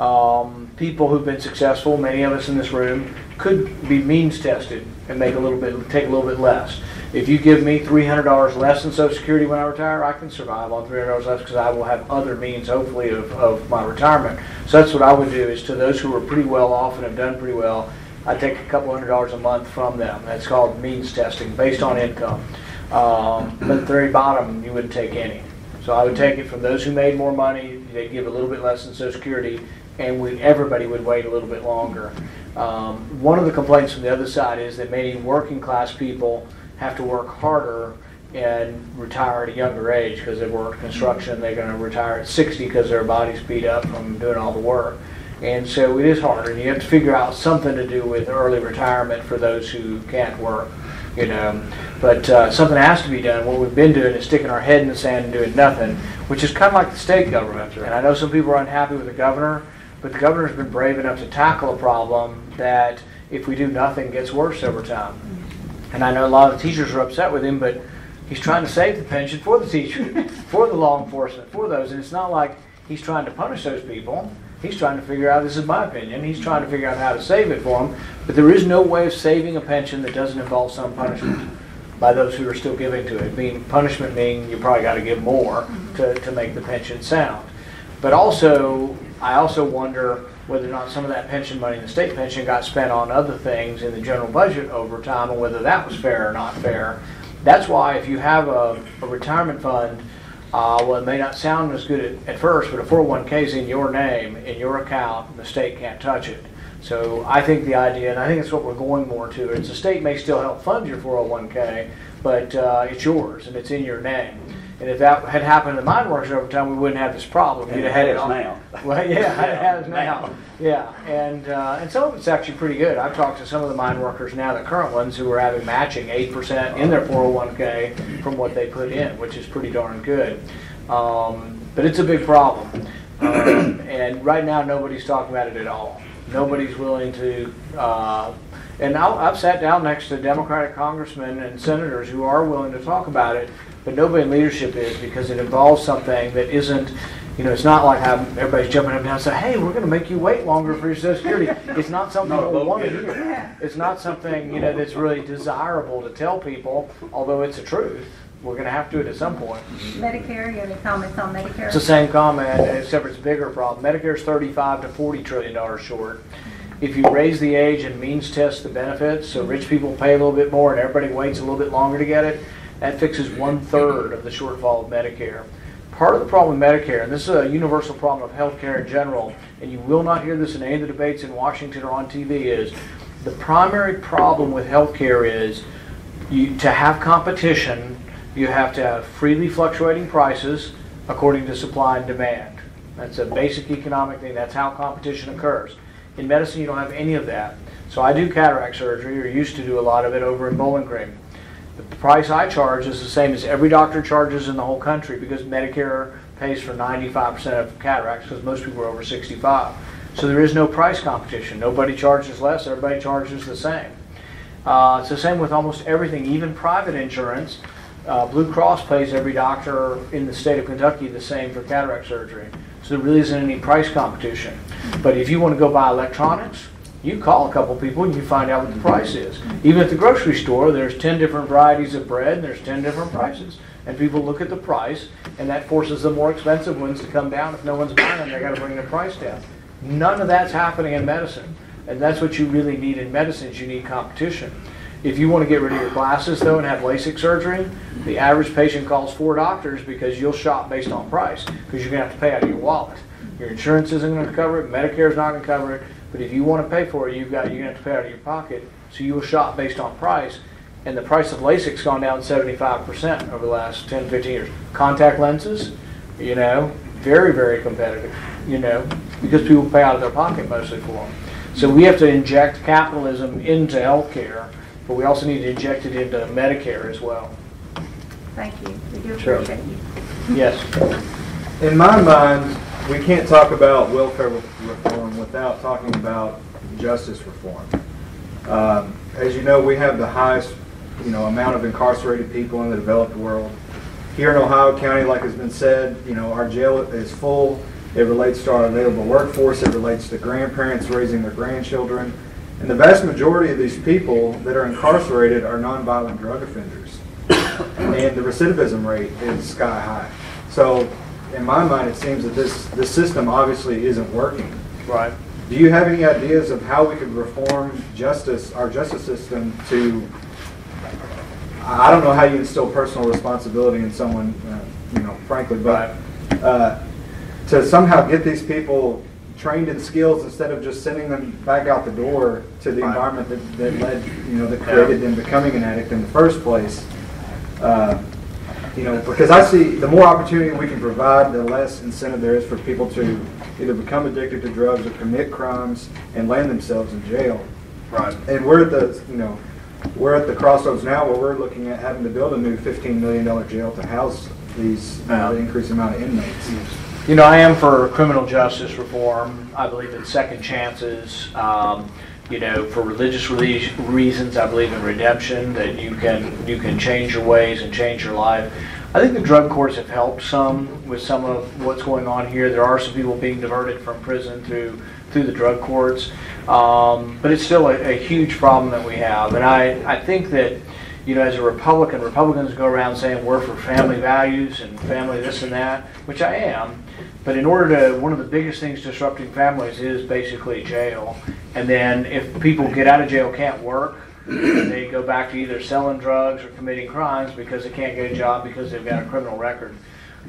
Um, people who've been successful, many of us in this room, could be means tested and make a little bit, take a little bit less. If you give me $300 less in Social Security when I retire, I can survive on $300 less because I will have other means, hopefully, of, of my retirement. So that's what I would do is to those who are pretty well off and have done pretty well, I take a couple hundred dollars a month from them. That's called means testing, based on income. Um, but at the very bottom, you wouldn't take any. So I would take it from those who made more money, they'd give a little bit less in Social Security, and we, everybody would wait a little bit longer. Um, one of the complaints from the other side is that many working class people have to work harder and retire at a younger age because they've worked construction, they're going to retire at 60 because their body's beat up from doing all the work. And so it is harder, and you have to figure out something to do with early retirement for those who can't work, you know. But uh, something has to be done. What we've been doing is sticking our head in the sand and doing nothing, which is kind of like the state government. And I know some people are unhappy with the governor, but the governor's been brave enough to tackle a problem that if we do nothing gets worse over time. And I know a lot of teachers are upset with him, but he's trying to save the pension for the teachers, for the law enforcement, for those. And it's not like he's trying to punish those people. He's trying to figure out, this is my opinion, he's trying to figure out how to save it for them. But there is no way of saving a pension that doesn't involve some punishment by those who are still giving to it. Being punishment meaning you probably got to give more to, to make the pension sound. But also, I also wonder whether or not some of that pension money in the state pension got spent on other things in the general budget over time and whether that was fair or not fair. That's why if you have a, a retirement fund Uh, well, it may not sound as good at, at first, but a 401k is in your name, in your account, the state can't touch it. So I think the idea, and I think it's what we're going more to, is the state may still help fund your 401k, but uh, it's yours and it's in your name. And if that had happened to mine workers over time, we wouldn't have this problem. You'd it have had has all- now. Well, yeah, it has now. Yeah, and uh, and some of it's actually pretty good. I've talked to some of the mine workers now, the current ones, who are having matching eight percent in their 401k from what they put in, which is pretty darn good. Um, but it's a big problem, um, and right now nobody's talking about it at all. Nobody's willing to. Uh, and I'll, I've sat down next to Democratic congressmen and senators who are willing to talk about it, but nobody in leadership is because it involves something that isn't, you know, it's not like how everybody's jumping up and down and saying, hey, we're going to make you wait longer for your Social Security. It's not something Not a people vote want to getter. hear. It's not something, you know, that's really desirable to tell people, although it's a truth. We're going to have to do it at some point. Medicare, you have any comments on Medicare? It's the same comment, except it's a bigger problem. Medicare's 35 to 40 trillion dollars short. If you raise the age and means test the benefits, so rich people pay a little bit more and everybody waits a little bit longer to get it, that fixes one third of the shortfall of Medicare. Part of the problem with Medicare, and this is a universal problem of healthcare in general, and you will not hear this in any of the debates in Washington or on TV, is the primary problem with healthcare is you, to have competition, you have to have freely fluctuating prices according to supply and demand. That's a basic economic thing. That's how competition occurs. In medicine, you don't have any of that. So I do cataract surgery, or used to do a lot of it over in Bowling Green. The price I charge is the same as every doctor charges in the whole country because Medicare pays for 95% of cataracts because most people are over 65. So there is no price competition. Nobody charges less, everybody charges the same. Uh, it's the same with almost everything, even private insurance. Uh, Blue Cross pays every doctor in the state of Kentucky the same for cataract surgery. So there really isn't any price competition. But if you want to go buy electronics, you call a couple people and you find out what the price is. Even at the grocery store, there's 10 different varieties of bread and there's 10 different prices. And people look at the price and that forces the more expensive ones to come down. If no one's buying them, they got to bring the price down. None of that's happening in medicine. And that's what you really need in medicine is you need competition. If you want to get rid of your glasses though and have LASIK surgery, the average patient calls four doctors because you'll shop based on price because you're going to have to pay out of your wallet. Your insurance isn't going to cover it, Medicare's not going to cover it, but if you want to pay for it, you've got you're going to have to pay out of your pocket. So you will shop based on price. And the price of LASIK's gone down 75% over the last 10, 15 years. Contact lenses, you know, very, very competitive, you know, because people pay out of their pocket mostly for them. So we have to inject capitalism into healthcare, but we also need to inject it into Medicare as well. Thank you. We do Sure. appreciate you. Yes. In my mind, we can't talk about welfare reform without talking about justice reform. Um, As you know, we have the highest, you know, amount of incarcerated people in the developed world. Here in Ohio County, like has been said, you know, our jail is full. It relates to our available workforce. It relates to grandparents raising their grandchildren. And the vast majority of these people that are incarcerated are nonviolent drug offenders. And the recidivism rate is sky high. So in my mind, it seems that this, this system obviously isn't working. Right. Do you have any ideas of how we could reform justice, our justice system to, I don't know how you instill personal responsibility in someone, uh, you know, frankly, but uh, to somehow get these people trained in skills instead of just sending them back out the door to the environment that, that led, you know, that created them becoming an addict in the first place. Uh, you know, because I see the more opportunity we can provide, the less incentive there is for people to either become addicted to drugs or commit crimes and land themselves in jail. Right. And we're at the, you know, we're at the crossroads now where we're looking at having to build a new $15 million jail to house these, uh, Yeah. the increased amount of inmates. You know, I am for criminal justice reform. I believe in second chances. Um, you know, for religious rele- reasons, I believe in redemption, that you can, you can change your ways and change your life. I think the drug courts have helped some with some of what's going on here. There are some people being diverted from prison through, through the drug courts. Um, but it's still a, a huge problem that we have. And I, I think that, you know, as a Republican, Republicans go around saying we're for family values and family this and that, which I am. But in order to, one of the biggest things disrupting families is basically jail. And then if people get out of jail, can't work, they go back to either selling drugs or committing crimes because they can't get a job because they've got a criminal record.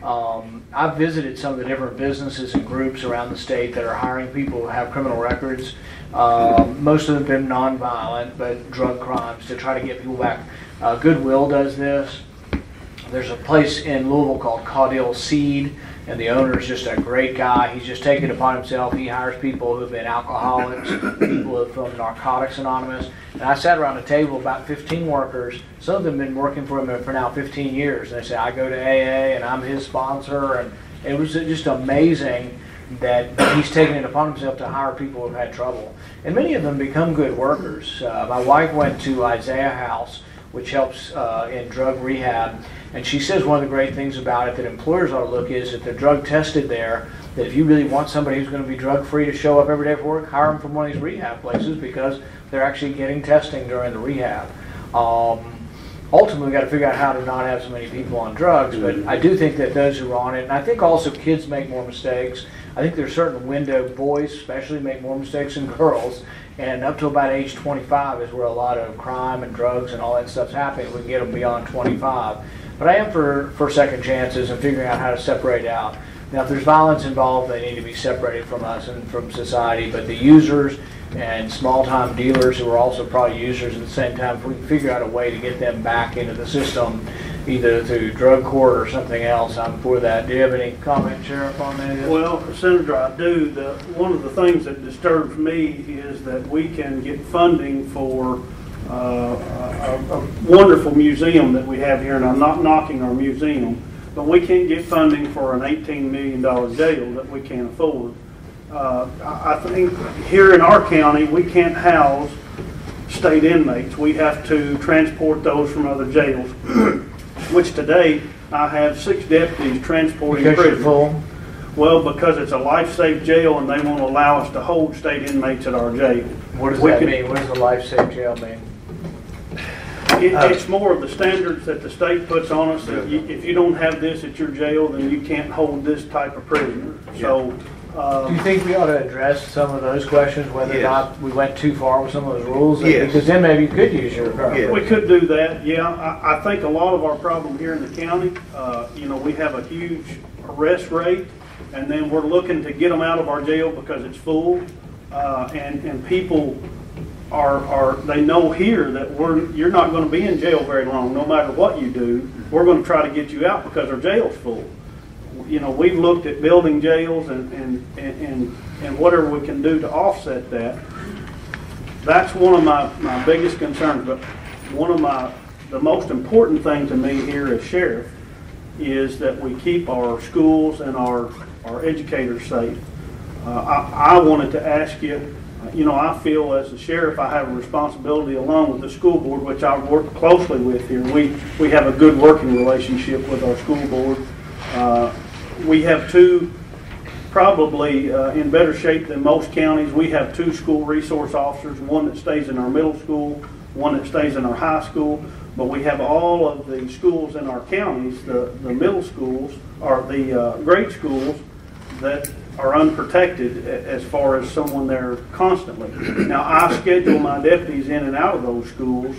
Um, I've visited some of the different businesses and groups around the state that are hiring people who have criminal records. Um, most of them have been nonviolent, but drug crimes to try to get people back. Uh, Goodwill does this. There's a place in Louisville called Caudill Seed, and the owner is just a great guy. He's just taken it upon himself. He hires people who've been alcoholics, people who've from Narcotics Anonymous. And I sat around a table, about 15 workers. Some of them have been working for him for now 15 years. And they say, I go to AA and I'm his sponsor. And it was just amazing that he's taken it upon himself to hire people who've had trouble. And many of them become good workers. Uh, my wife went to Isaiah House, which helps uh, in drug rehab. And she says one of the great things about it that employers ought to look is if they're drug tested there, that if you really want somebody who's going to be drug free to show up every day for work, hire them from one of these rehab places because they're actually getting testing during the rehab. Um, ultimately, we've got to figure out how to not have so many people on drugs, but I do think that those who are on it, and I think also kids make more mistakes. I think there's certain window, boys especially make more mistakes than girls, and up to about age 25 is where a lot of crime and drugs and all that stuff's happening. We can get them beyond 25. But I am for, for second chances and figuring out how to separate out. Now, if there's violence involved, they need to be separated from us and from society. But the users and small-time dealers who are also probably users at the same time, if we can figure out a way to get them back into the system, either through drug court or something else, I'm for that. Do you have any comment, Sheriff, on that? Well, Senator, I do. The, one of the things that disturbs me is that we can get funding for uh, a, a wonderful museum that we have here, and I'm not knocking our museum, but we can't get funding for an $18 million jail that we can't afford. Uh, I I think here in our county, we can't house state inmates. We have to transport those from other jails, which today I have six deputies transporting Because you're prisoners. full? Well, because it's a life-safe jail and they won't allow us to hold state inmates at our jail. What does We that can- mean? What does a life-safe jail mean? It, uh, it's more of the standards that the state puts on us, that you- if you don't have this at your jail, then you can't hold this type of prisoner. So, Do you think we ought to address some of those questions, whether or not we went too far with some of those rules? Yes. Because then maybe you could use your current. Yes. we could do that, yeah. I, I think a lot of our problem here in the county, uh, you know, we have a huge arrest rate, and then we're looking to get them out of our jail because it's full. Uh, and, and people are, are, they know here that we're, you're not gonna be in jail very long, no matter what you do. We're gonna try to get you out because our jail's full. You know, we've looked at building jails and, and, and, and whatever we can do to offset that. That's one of my, my biggest concerns, but one of my, the most important thing to me here as sheriff is that we keep our schools and our, our educators safe. Uh, I, I wanted to ask you, you know, I feel as a sheriff, I have a responsibility along with the school board, which I work closely with here. We, we have a good working relationship with our school board. Uh, We have two, probably uh, in better shape than most counties. We have two school resource officers, one that stays in our middle school, one that stays in our high school. But we have all of the schools in our counties, the, the middle schools, or the uh, grade schools, that are unprotected as far as someone there constantly. Now, I schedule my deputies in and out of those schools.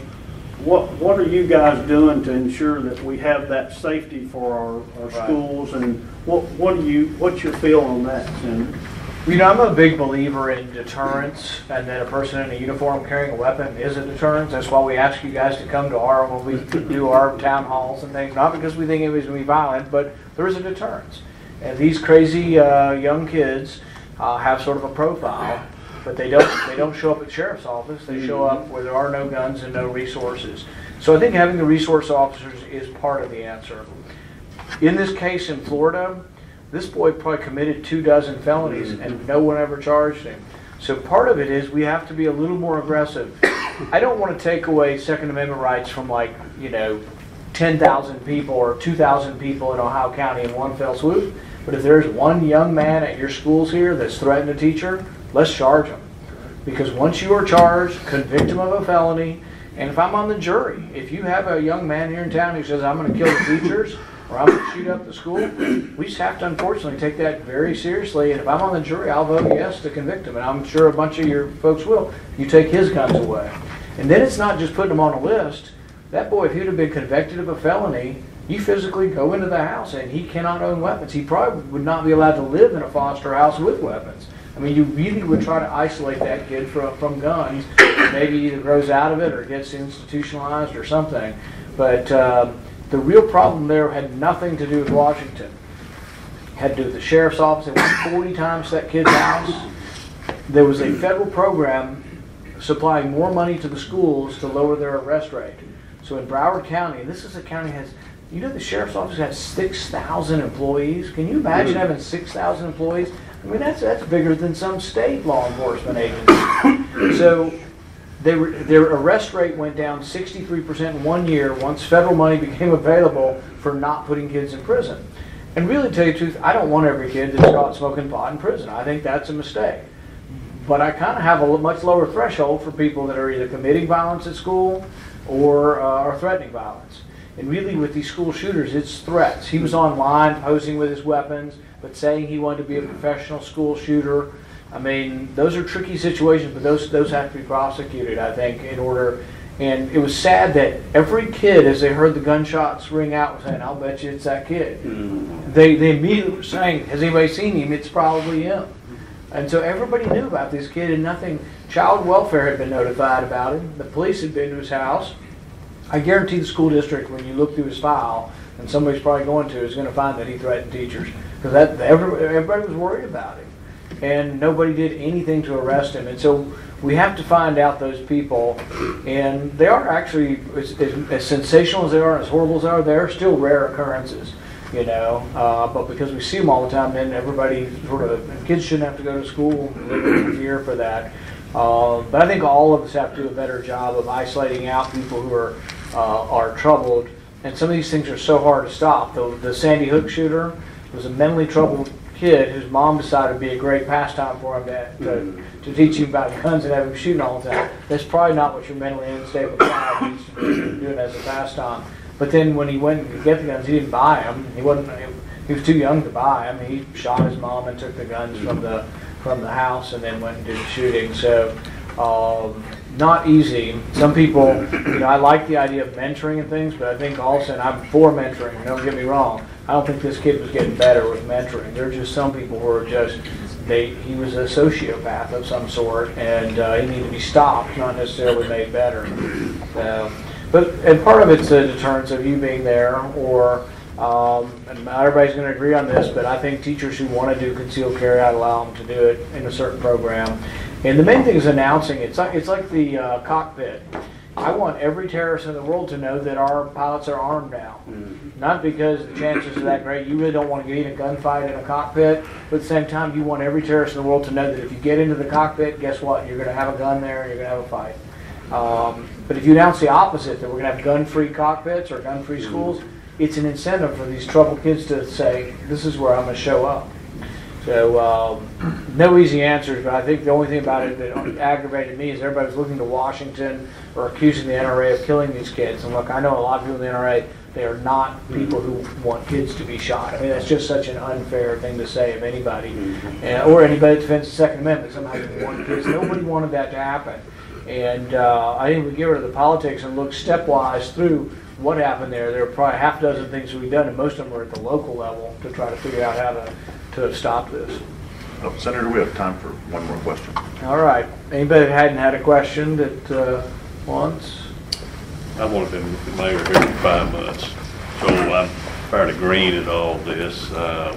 What, what are you guys doing to ensure that we have that safety for our, our Right. schools? And what, what do you, what's your feel on that, Senator? You know, I'm a big believer in deterrence, and that a person in a uniform carrying a weapon is a deterrence. That's why we ask you guys to come to our, when we do our town halls and things, not because we think anybody's gonna be violent, but there is a deterrence. And these crazy, uh, young kids, uh, have sort of a profile, but they don't, they don't show up at sheriff's office, they show up where there are no guns and no resources. So I think having the resource officers is part of the answer. In this case in Florida, this boy probably committed two dozen felonies mm. and no one ever charged him. So part of it is we have to be a little more aggressive. I don't want to take away Second Amendment rights from like, you know, 10,000 people or 2,000 people in Ohio County in one fell swoop. But if there's one young man at your schools here that's threatened a teacher, let's charge him. Because once you are charged, convict him of a felony, and if I'm on the jury, if you have a young man here in town who says, I'm gonna kill the teachers, or I'm gonna shoot up the school, we just have to unfortunately take that very seriously, and if I'm on the jury, I'll vote yes to convict him, and I'm sure a bunch of your folks will. You take his guns away. And then it's not just putting him on a list. That boy, if he'd have been convicted of a felony, you physically go into the house and he cannot own weapons. He probably would not be allowed to live in a foster house with weapons. I mean, you really would try to isolate that kid from, from guns. Maybe either grows out of it or gets institutionalized or something. But um, the real problem there had nothing to do with Washington. Had to do with the sheriff's office. It went 40 times to that kid's house. There was a federal program supplying more money to the schools to lower their arrest rate. So in Broward County, this is a county that has, you know, the sheriff's office has 6,000 employees. Can you imagine having 6,000 employees? I mean, that's, that's bigger than some state law enforcement agencies. So they were, their arrest rate went down 63% in one year once federal money became available for not putting kids in prison. And really, to tell you the truth, I don't want every kid that's caught smoking pot in prison. I think that's a mistake. But I kind of have a much lower threshold for people that are either committing violence at school or uh, are threatening violence. And really, with these school shooters, it's threats. He was online posing with his weapons, but saying he wanted to be a professional school shooter. I mean, those are tricky situations, but those those have to be prosecuted. I think in order. And it was sad that every kid, as they heard the gunshots ring out, was saying, "I'll bet you it's that kid." Mm-hmm. They they immediately were saying, "Has anybody seen him? It's probably him." And so everybody knew about this kid, and nothing. Child welfare had been notified about him. The police had been to his house. I guarantee the school district, when you look through his file, and somebody's probably going to, is going to find that he threatened teachers because that everybody, everybody was worried about him, and nobody did anything to arrest him. And so we have to find out those people, and they are actually as, as, as sensational as they are, as horrible as they are. They're still rare occurrences you know. Uh, but because we see them all the time, then everybody sort of kids shouldn't have to go to school live for that. Uh, but I think all of us have to do a better job of isolating out people who are uh, are troubled. And some of these things are so hard to stop. The, the Sandy Hook shooter was a mentally troubled kid whose mom decided it'd be a great pastime for him to, to, to teach him about guns and have him shooting all the time. That's probably not what your mentally unstable child needs to be doing as a pastime. But then when he went to get the guns, he didn't buy them. He wasn't. He was too young to buy them. He shot his mom and took the guns from the from the house, and then went and did the shooting. So, um, not easy. Some people, you know, I like the idea of mentoring and things, but I think also, and I'm for mentoring. Don't get me wrong. I don't think this kid was getting better with mentoring. There are just some people who are just they. He was a sociopath of some sort, and uh, he needed to be stopped, not necessarily made better. So, but, and part of it's a deterrence of you being there, or, um, and not everybody's gonna agree on this, but I think teachers who wanna do concealed carry, I'd allow them to do it in a certain program. And the main thing is announcing, it's like, it's like the uh, cockpit. I want every terrorist in the world to know that our pilots are armed now. Not because the chances are that great, you really don't want to get in a gunfight in a cockpit, but at the same time, you want every terrorist in the world to know that if you get into the cockpit, guess what? You're gonna have a gun there, and you're gonna have a fight. Um, But if you announce the opposite, that we're gonna have gun-free cockpits or gun-free schools, it's an incentive for these troubled kids to say, this is where I'm gonna show up. So, um, no easy answers, but I think the only thing about it that aggravated me is everybody's looking to Washington or accusing the NRA of killing these kids. And look, I know a lot of people in the NRA, they are not people who want kids to be shot. I mean, that's just such an unfair thing to say of anybody, uh, or anybody that defends the Second Amendment, somehow you want kids. Nobody wanted that to happen. And uh, I think we get rid of the politics and look stepwise through what happened there. There are probably half a dozen things we've done, and most of them are at the local level to try to figure out how to, to stop this. Oh, Senator, we have time for one more question. All right. Anybody that hadn't had a question that uh, wants? I've only been the mayor here for five months, so I'm fairly green at all this. Uh,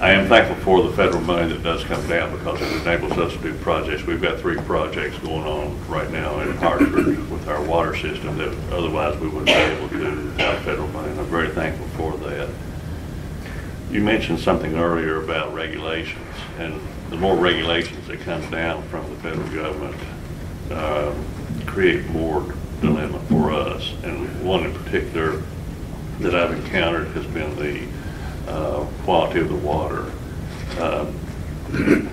I am thankful for the federal money that does come down because it enables us to do projects. We've got three projects going on right now in Hartford with our water system that otherwise we wouldn't be able to do without federal money, and I'm very thankful for that. You mentioned something earlier about regulations, and the more regulations that come down from the federal government uh, create more dilemma for us. And one in particular that I've encountered has been the uh, quality of the water. Uh,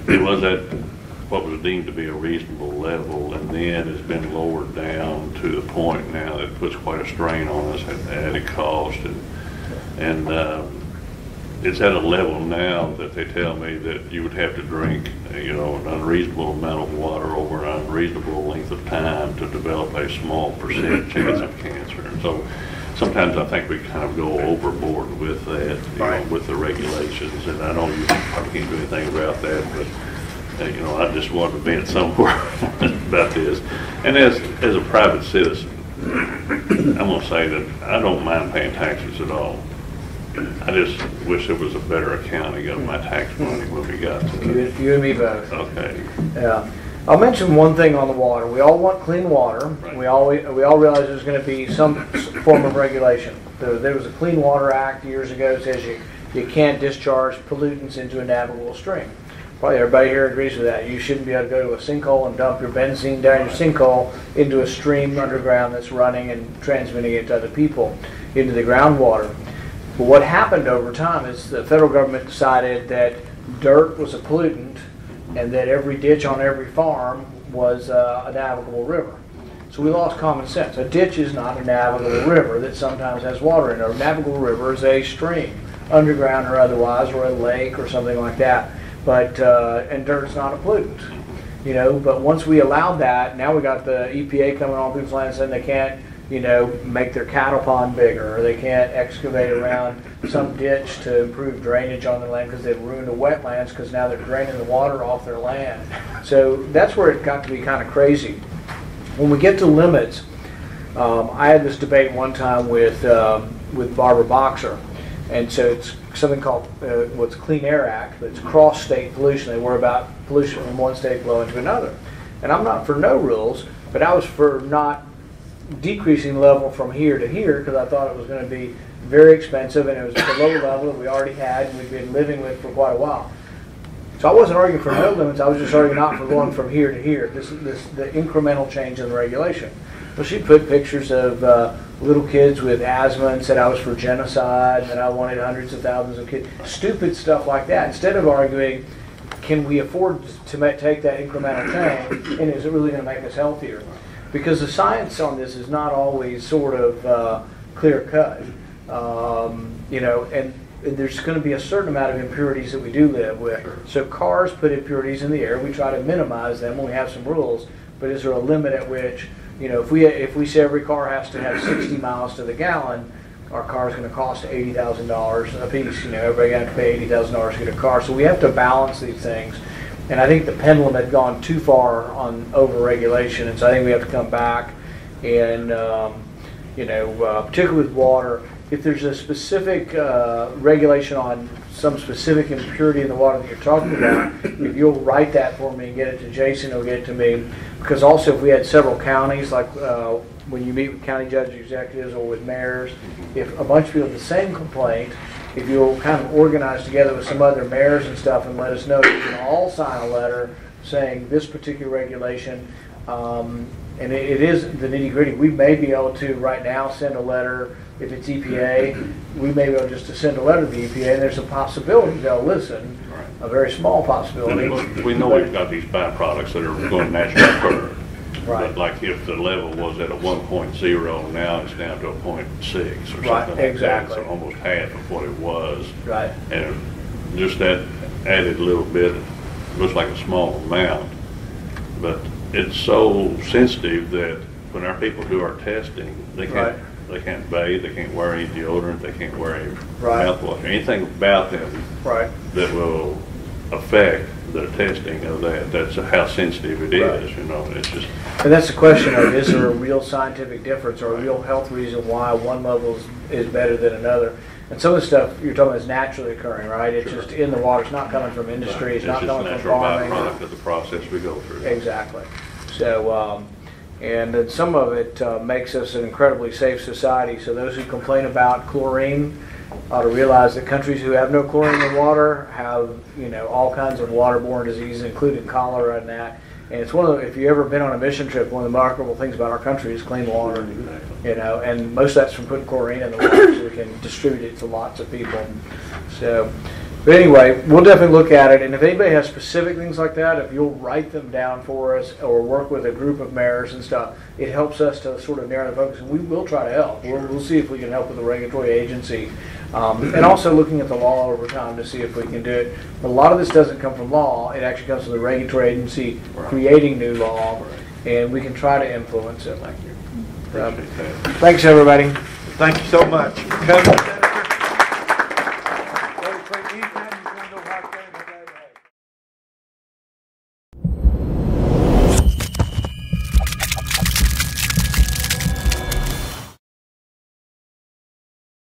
It was at what was deemed to be a reasonable level, and then it's been lowered down to the point now that puts quite a strain on us at added cost. And, and uh, it's at a level now that they tell me that you would have to drink, you know, an unreasonable amount of water over an unreasonable length of time to develop a small percent chance of cancer. And so sometimes I think we kind of go overboard with that, you know, with the regulations, and I know you probably can't do anything about that, but, uh, you know, I just wanted to vent somewhere about this. And as, as a private citizen, I'm gonna say that I don't mind paying taxes at all. I just wish there was a better accounting of my tax money when we got to You, it. you and me both. Okay, Yeah. I'll mention one thing on the water. We all want clean water. Right. We all, we all realize there's gonna be some form of regulation. There, there was a Clean Water Act years ago that says you, you can't discharge pollutants into a navigable stream. Probably everybody here agrees with that. You shouldn't be able to go to a sinkhole and dump your benzene down your sinkhole into a stream underground that's running and transmitting it to other people into the groundwater. But what happened over time is the federal government decided that dirt was a pollutant and that every ditch on every farm was uh, a navigable river. So we lost common sense. A ditch is not a navigable river that sometimes has water in it. A navigable river is a stream, underground or otherwise, or a lake or something like that. But, uh, and dirt's not a pollutant. You know, but once we allowed that, now we got the EPA coming on people's land saying they can't, you know, make their cattle pond bigger, or they can't excavate around some ditch to improve drainage on their land because they've ruined the wetlands because now they're draining the water off their land. So that's where it got to be kind of crazy. When we get to limits, um, I had this debate one time with, um, with Barbara Boxer. And so it's something called, uh, what's Clean Air Act, but it's cross-state pollution. They worry about pollution from one state flowing to another. And I'm not for no rules, but I was for not decreasing level from here to here because I thought it was going to be very expensive and it was at the lower level that we already had and we've been living with for quite a while. So I wasn't arguing for no limits, I was just arguing not for going from here to here, this, this, the incremental change in the regulation. Well, she put pictures of, uh, little kids with asthma and said I was for genocide, and that I wanted hundreds of thousands of kids, stupid stuff like that, instead of arguing, can we afford to ma- take that incremental change, and is it really gonna make us healthier? Because the science on this is not always sort of, uh, clear cut. Um, you know, and there's going to be a certain amount of impurities that we do live with. So cars put impurities in the air. We try to minimize them when we have some rules. But is there a limit at which, you know, if we if we say every car has to have 60 miles to the gallon, our car is going to cost eighty thousand dollars a piece. You know, everybody got to pay eighty thousand dollars to get a car. So we have to balance these things. And I think the pendulum had gone too far on over-regulation, and so I think we have to come back and, um, you know, uh, particularly with water, if there's a specific uh, regulation on some specific impurity in the water that you're talking about, if you'll write that for me and get it to Jason, he'll get it to me. Because also if we had several counties, like uh, when you meet with county judge executives or with mayors, if a bunch of people have the same complaint, if you'll kind of organize together with some other mayors and stuff and let us know, you can all sign a letter saying this particular regulation, um, and it it is the nitty gritty. We may be able to, right now, send a letter, if it's EPA, we may be able just to send a letter to the EPA, and there's a possibility they'll listen, a very small possibility. we know we've got these byproducts that are going to occur. Right. But like if the level was at a one point zero, now it's down to a point six or something Right, like that. exactly. So almost half of what it was. Right. And just that added a little bit, looks like a small amount, but it's so sensitive that when our people do our testing, they Right. can't, they can't bathe, they can't wear any deodorant, they can't wear any Right. mouthwash, anything about them Right. that will affect the testing of that. That's how sensitive it Right. is, you know, it's just, And that's the question of, is there a real scientific difference or a real health reason why one level is, is better than another? And some of the stuff you're talking about is naturally occurring, right? It's just in the water, it's not coming from industry, it's it's not just a coming from natural farming. byproduct of the process we go through. Exactly. So, um, and then some of it uh, makes us an incredibly safe society. So those who complain about chlorine ought to realize that countries who have no chlorine in water have, you know, all kinds of waterborne diseases, including cholera and that. And it's one of the, if you've ever been on a mission trip, one of the remarkable things about our country is clean water. You know, and most of that's from putting chlorine in the water so we can distribute it to lots of people. So, but anyway, we'll definitely look at it, and if anybody has specific things like that, if you'll write them down for us, or work with a group of mayors and stuff, it helps us to sort of narrow the focus, and we will try to help. We'll, we'll see if we can help with the regulatory agency, um, and also looking at the law over time to see if we can do it. But a lot of this doesn't come from law, it actually comes from the regulatory agency creating new law, and we can try to influence it. Appreciate that. Thanks, everybody. Thank you so much.